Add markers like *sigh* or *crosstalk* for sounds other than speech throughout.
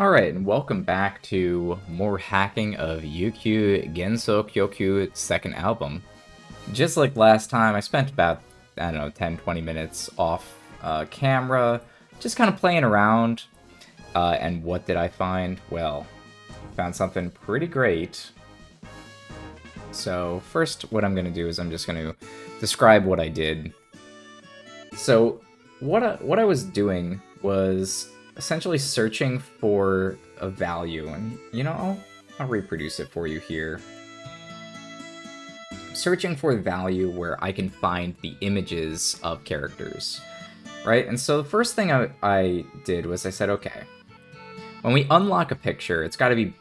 Alright, and welcome back to more hacking of Ukyu Genso Kyokyu second album. Just like last time, I spent about, I don't know, 10-20 minutes off uh, camera, just kind of playing around. Uh, and what did I find? Well, found something pretty great. So first, what I'm going to do is I'm just going to describe what I did. So what I, what I was doing was essentially searching for a value, and you know, I'll, I'll reproduce it for you here. Searching for value where I can find the images of characters, right? And so the first thing I, I did was I said, okay, when we unlock a picture, it's got to be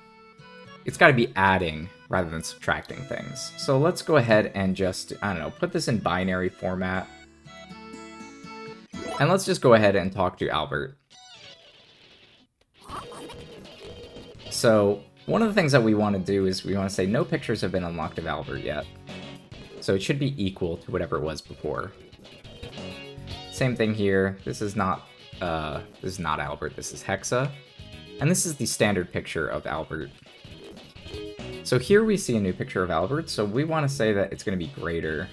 it's got to be adding rather than subtracting things. So let's go ahead and just, I don't know, put this in binary format. And let's just go ahead and talk to Albert. So one of the things that we want to do is we want to say no pictures have been unlocked of Albert yet. So it should be equal to whatever it was before. Same thing here. This is not uh, this is not Albert, this is Hexa. And this is the standard picture of Albert. So here we see a new picture of Albert, so we want to say that it's going to be greater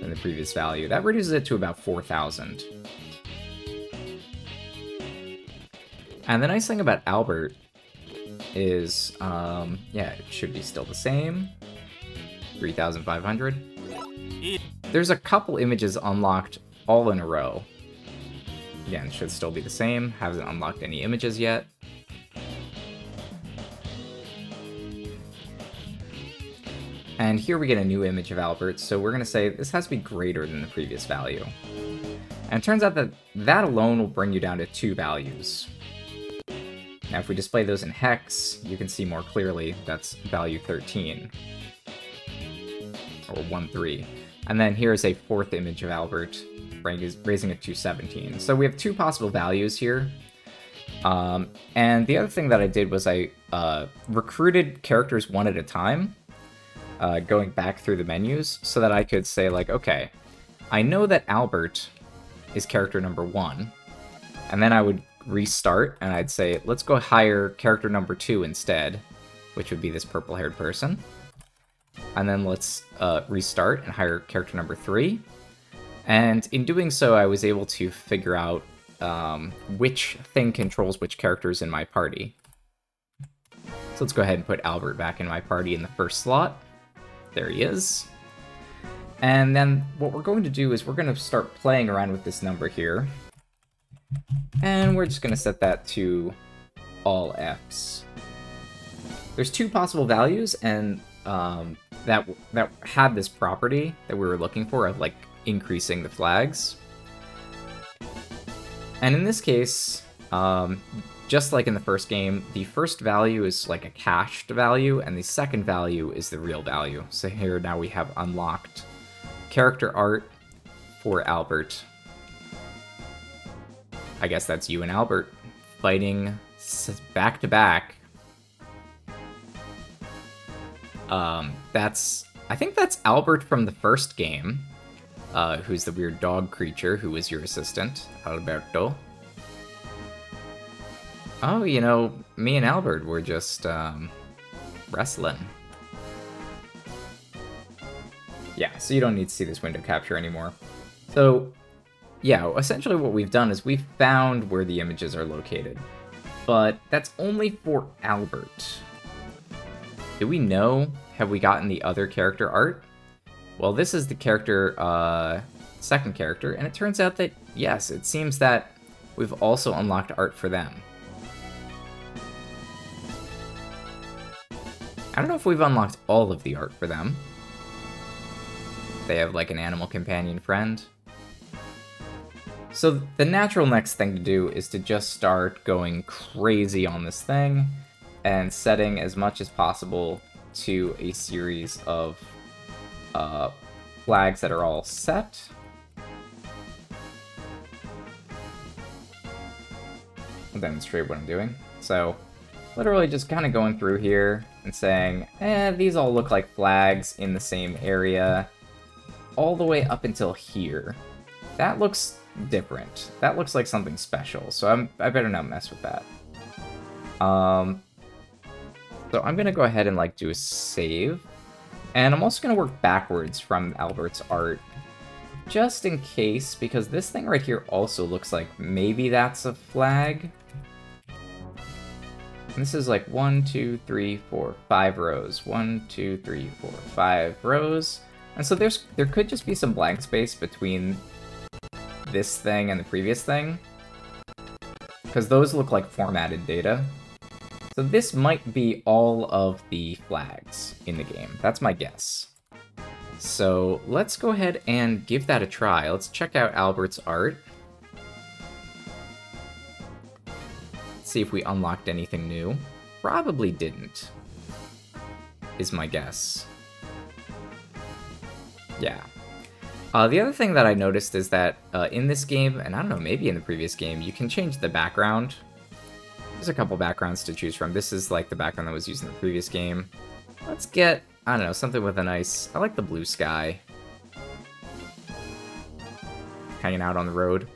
than the previous value. That reduces it to about 4,000. And the nice thing about Albert is, um, yeah, it should be still the same. 3,500. There's a couple images unlocked all in a row. Again, should still be the same. Hasn't unlocked any images yet. And here we get a new image of Albert, so we're going to say this has to be greater than the previous value. And it turns out that that alone will bring you down to two values. Now if we display those in hex, you can see more clearly that's value 13. Or 1, 3. And then here's a fourth image of Albert, raising it to 17. So we have two possible values here. Um, and the other thing that I did was I uh, recruited characters one at a time, uh, going back through the menus, so that I could say like, okay, I know that Albert is character number one, and then I would restart, and I'd say, let's go hire character number two instead, which would be this purple-haired person. And then let's uh, restart and hire character number three. And in doing so, I was able to figure out um, which thing controls which characters in my party. So let's go ahead and put Albert back in my party in the first slot. There he is. And then what we're going to do is we're going to start playing around with this number here. And we're just going to set that to all f's. There's two possible values, and um, that that had this property that we were looking for of like increasing the flags. And in this case, um, just like in the first game, the first value is like a cached value, and the second value is the real value. So here now we have unlocked character art for Albert I guess that's you and Albert fighting back to back. Um, that's I think that's Albert from the first game, uh, who's the weird dog creature who was your assistant, Alberto. Oh, you know, me and Albert were just um, wrestling. Yeah, so you don't need to see this window capture anymore. So yeah, essentially what we've done is we've found where the images are located. But that's only for Albert. Do we know? Have we gotten the other character art? Well, this is the character, uh, second character, and it turns out that, yes, it seems that we've also unlocked art for them. I don't know if we've unlocked all of the art for them. They have, like, an animal companion friend. So the natural next thing to do is to just start going crazy on this thing and setting as much as possible to a series of uh, flags that are all set. I'll demonstrate what I'm doing. So literally just kind of going through here and saying, eh, these all look like flags in the same area, all the way up until here. That looks different. That looks like something special, so I'm, I better not mess with that. Um, so I'm gonna go ahead and like do a save. And I'm also gonna work backwards from Albert's art. Just in case, because this thing right here also looks like maybe that's a flag. And this is like one, two, three, four, five rows. One, two, three, four, five rows. And so there's there could just be some blank space between this thing and the previous thing. Because those look like formatted data. So this might be all of the flags in the game. That's my guess. So let's go ahead and give that a try. Let's check out Albert's art. see if we unlocked anything new. Probably didn't, is my guess. Yeah. Uh, the other thing that I noticed is that uh, in this game, and I don't know, maybe in the previous game, you can change the background. There's a couple backgrounds to choose from. This is like the background that was used in the previous game. Let's get, I don't know, something with a nice... I like the blue sky. Hanging out on the road.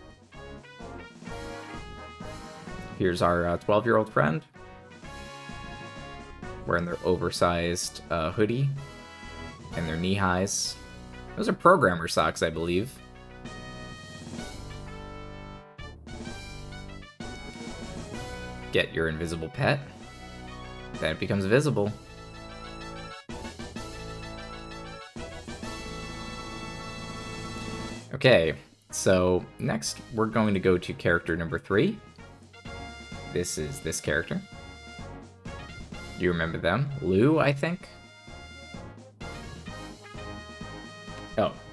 Here's our 12-year-old uh, friend. Wearing their oversized uh, hoodie and their knee highs. Those are programmer socks, I believe. Get your invisible pet. Then it becomes visible. Okay, so next we're going to go to character number three. This is this character. Do you remember them? Lou, I think?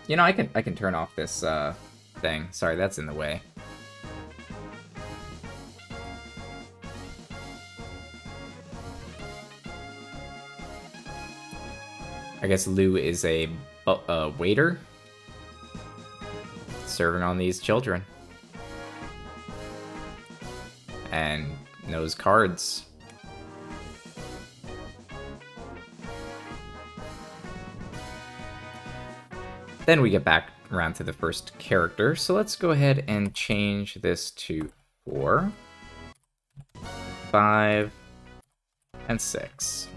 You know, I can I can turn off this uh, thing. Sorry, that's in the way. I guess Lou is a, a waiter serving on these children. And knows cards. Then we get back around to the first character, so let's go ahead and change this to 4, 5, and 6.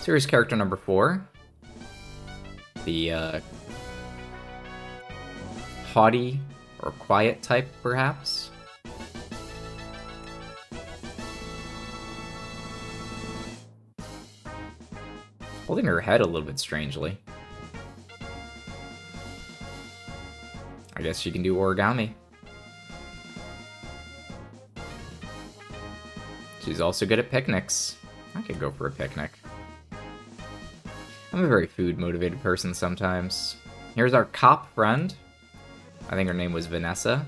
So here's character number 4. The uh, haughty or quiet type, perhaps. Holding her head a little bit strangely. I guess she can do origami. She's also good at picnics. I could go for a picnic. I'm a very food-motivated person sometimes. Here's our cop friend. I think her name was Vanessa.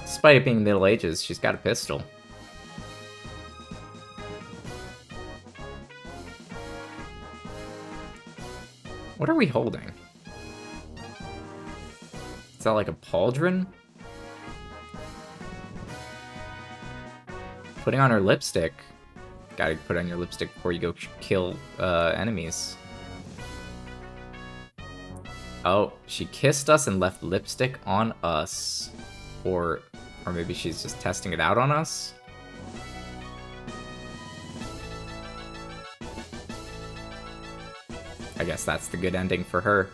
Despite it being Middle Ages, she's got a pistol. What are we holding? Is that like a pauldron? Putting on her lipstick. Gotta put on your lipstick before you go kill uh, enemies. Oh, she kissed us and left lipstick on us. Or, or maybe she's just testing it out on us? I guess that's the good ending for her.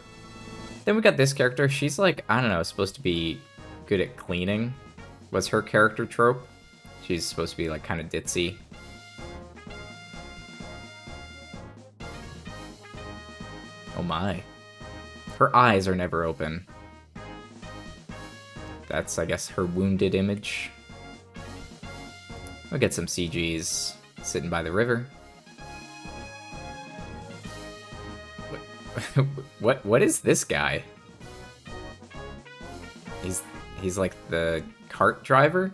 Then we got this character. She's like, I don't know, supposed to be good at cleaning. Was her character trope. She's supposed to be like kind of ditzy. Oh my. Her eyes are never open. That's, I guess, her wounded image. We'll get some CGs sitting by the river. *laughs* what what is this guy? He's he's like the cart driver?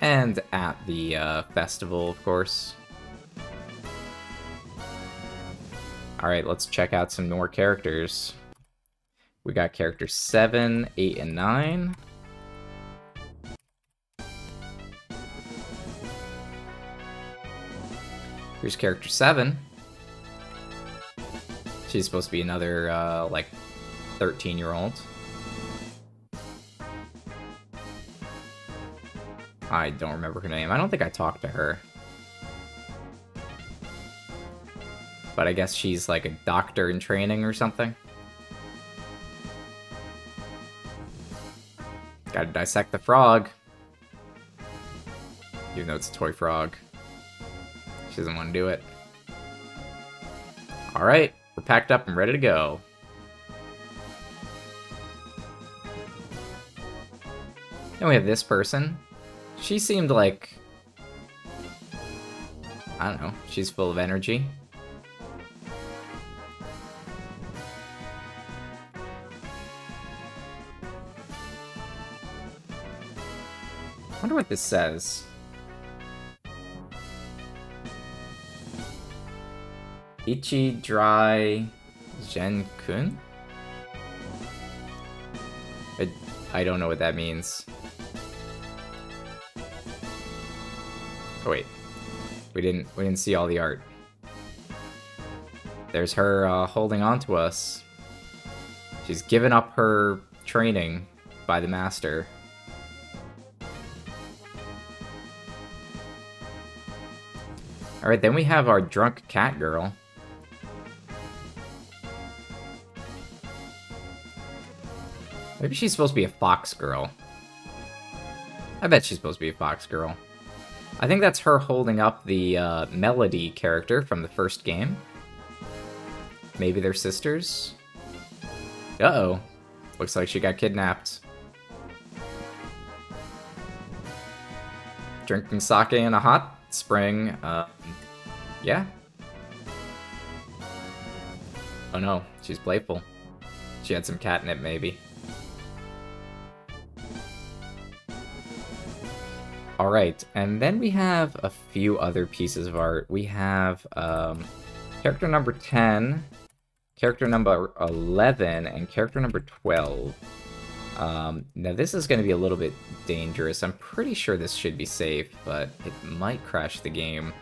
And at the uh, festival, of course. Alright, let's check out some more characters. We got characters 7, 8, and 9. Here's character 7. She's supposed to be another, uh, like, 13-year-old. I don't remember her name. I don't think I talked to her. But I guess she's like a doctor in training or something. Gotta dissect the frog. Even though it's a toy frog. She doesn't want to do it. Alright, we're packed up and ready to go. Then we have this person. She seemed like... I don't know, she's full of energy. wonder what this says. Ichi Dry Gen Kun? I, I don't know what that means. Oh wait. We didn't we didn't see all the art. There's her uh, holding on to us. She's given up her training by the master. Alright, then we have our drunk cat girl. Maybe she's supposed to be a fox girl. I bet she's supposed to be a fox girl. I think that's her holding up the uh, Melody character from the first game. Maybe they're sisters? Uh-oh. Looks like she got kidnapped. Drinking sake in a hot spring. Uh, yeah. Oh no, she's playful. She had some catnip, maybe. Alright, and then we have a few other pieces of art. We have um, character number 10, character number 11, and character number 12. Um, now this is going to be a little bit dangerous. I'm pretty sure this should be safe, but it might crash the game.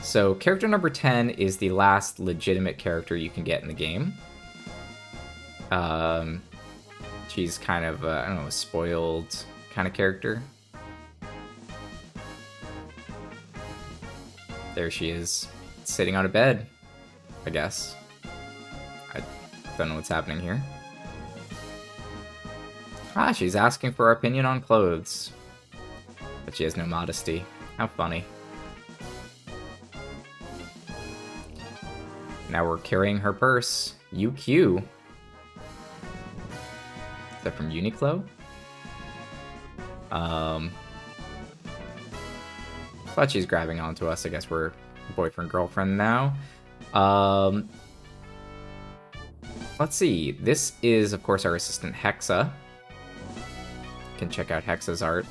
So character number 10 is the last legitimate character you can get in the game. Um, she's kind of, uh, I don't know, a spoiled kind of character. There she is, sitting on a bed, I guess. I don't know what's happening here. Ah, she's asking for our opinion on clothes. But she has no modesty. How funny. Now we're carrying her purse. UQ. Is that from Uniqlo? Um, she's grabbing onto us. I guess we're boyfriend girlfriend now. Um, let's see. This is, of course, our assistant Hexa. Can check out Hexa's art.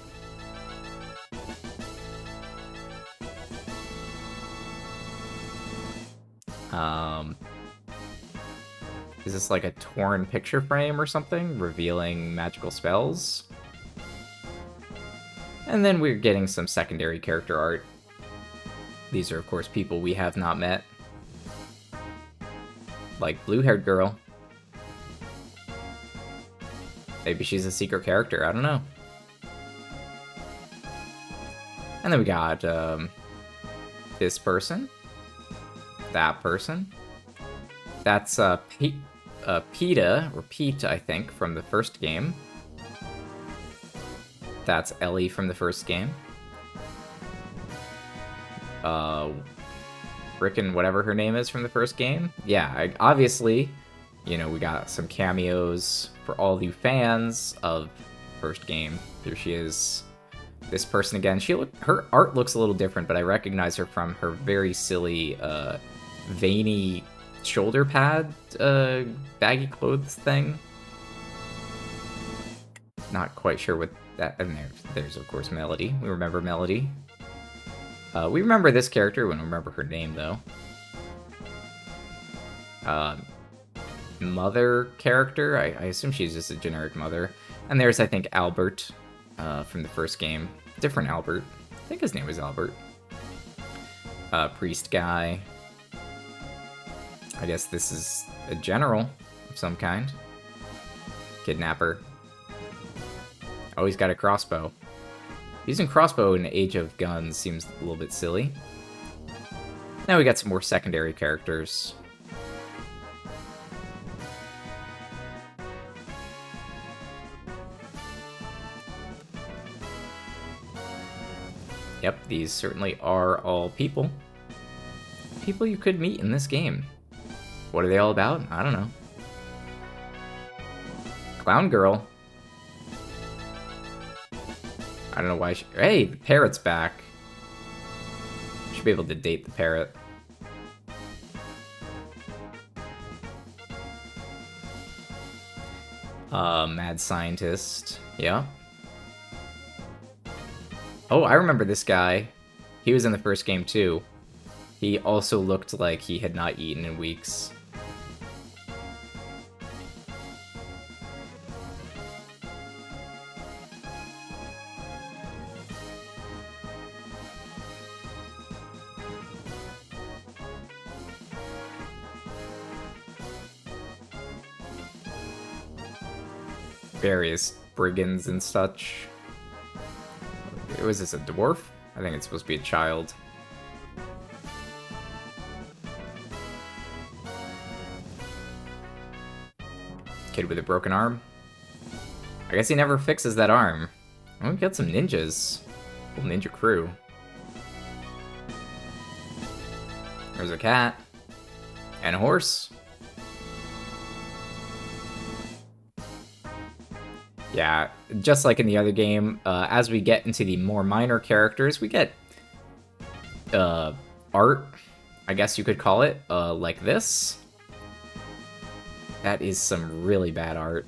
Um, is this like a torn picture frame or something, revealing magical spells? And then we're getting some secondary character art. These are, of course, people we have not met. Like blue-haired girl. Maybe she's a secret character, I don't know. And then we got um, this person that person. That's uh, P uh, Peta, or Pete, I think, from the first game. That's Ellie from the first game. Uh, Rickon, whatever her name is from the first game. Yeah, I, obviously, you know, we got some cameos for all you fans of first game. Here she is this person again. She look, her art looks a little different, but I recognize her from her very silly uh, veiny shoulder pad uh, baggy clothes thing. Not quite sure what that... And there, there's, of course, Melody. We remember Melody. Uh, we remember this character. When we don't remember her name, though. Uh, mother character. I, I, assume she's just a generic mother. And there's, I think, Albert uh, from the first game. Different Albert. I think his name was Albert. Uh, priest guy. I guess this is a general of some kind. Kidnapper. Oh, he's got a crossbow. Using crossbow in Age of Guns seems a little bit silly. Now we got some more secondary characters. Yep, these certainly are all people. People you could meet in this game. What are they all about? I don't know. Clown Girl. I don't know why she... Hey, the parrot's back. Should be able to date the parrot. Uh, mad scientist. Yeah. Oh, I remember this guy. He was in the first game too. He also looked like he had not eaten in weeks. Various brigands and such. Was this a dwarf? I think it's supposed to be a child. Kid with a broken arm. I guess he never fixes that arm. Oh, we got some ninjas. Little ninja crew. There's a cat. And a horse. Yeah, just like in the other game, uh, as we get into the more minor characters, we get uh, art, I guess you could call it, uh, like this. That is some really bad art.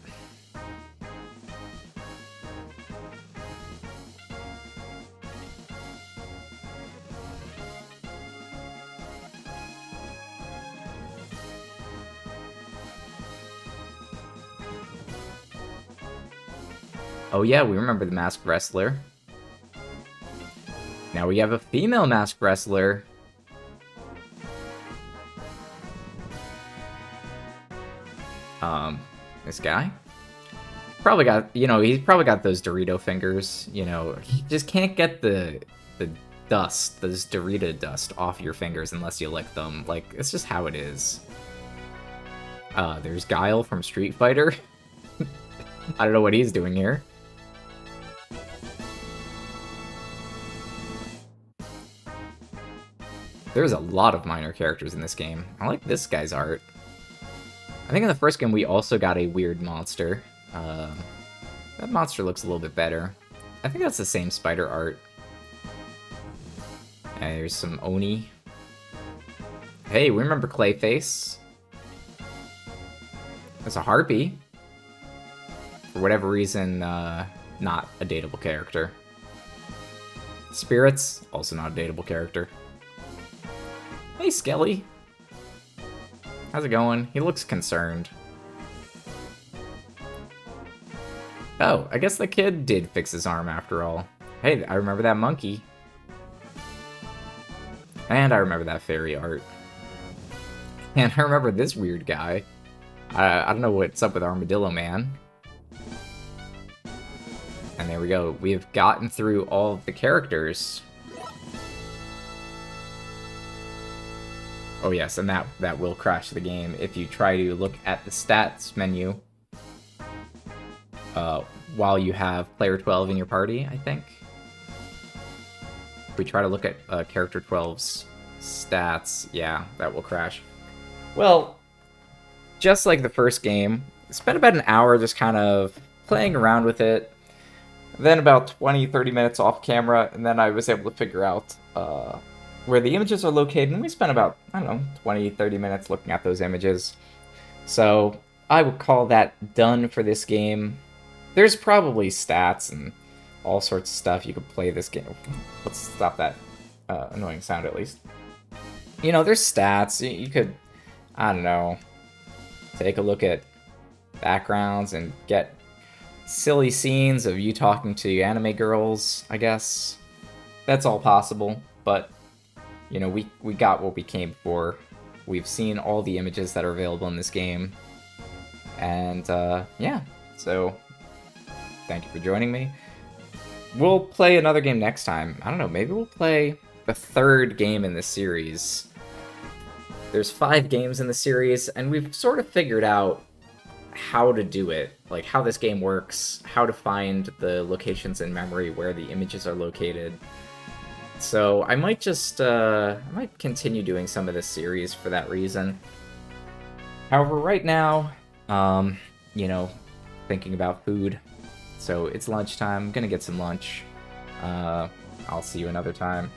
Oh yeah, we remember the masked wrestler. Now we have a female masked wrestler. Um, this guy? Probably got, you know, he's probably got those Dorito fingers, you know, he just can't get the, the dust, this Dorito dust off your fingers unless you lick them. Like, it's just how it is. Uh, there's Guile from Street Fighter. *laughs* I don't know what he's doing here. There's a lot of minor characters in this game. I like this guy's art. I think in the first game we also got a weird monster. Uh, that monster looks a little bit better. I think that's the same spider art. And there's some Oni. Hey, we remember Clayface. There's a Harpy. For whatever reason, uh, not a dateable character. Spirits, also not a dateable character. Hey, Skelly. How's it going? He looks concerned. Oh, I guess the kid did fix his arm after all. Hey, I remember that monkey. And I remember that fairy art. And I remember this weird guy. I, I don't know what's up with Armadillo Man. And there we go. We have gotten through all of the characters. Oh yes, and that, that will crash the game if you try to look at the stats menu uh, while you have player 12 in your party, I think. If we try to look at uh, character 12's stats, yeah, that will crash. Well, just like the first game, spent about an hour just kind of playing around with it. Then about 20, 30 minutes off camera, and then I was able to figure out uh, where the images are located, and we spent about, I don't know, 20, 30 minutes looking at those images. So I would call that done for this game. There's probably stats and all sorts of stuff you could play this game. Let's stop that uh, annoying sound at least. You know, there's stats. You could, I don't know, take a look at backgrounds and get silly scenes of you talking to anime girls, I guess. That's all possible, but you know, we, we got what we came for We've seen all the images that are available in this game. And uh, yeah, so thank you for joining me. We'll play another game next time. I don't know, maybe we'll play the third game in the series. There's five games in the series, and we've sort of figured out how to do it, like how this game works, how to find the locations in memory where the images are located. So I might just, uh, I might continue doing some of this series for that reason. However, right now, um, you know, thinking about food. So it's lunchtime, I'm gonna get some lunch. Uh, I'll see you another time.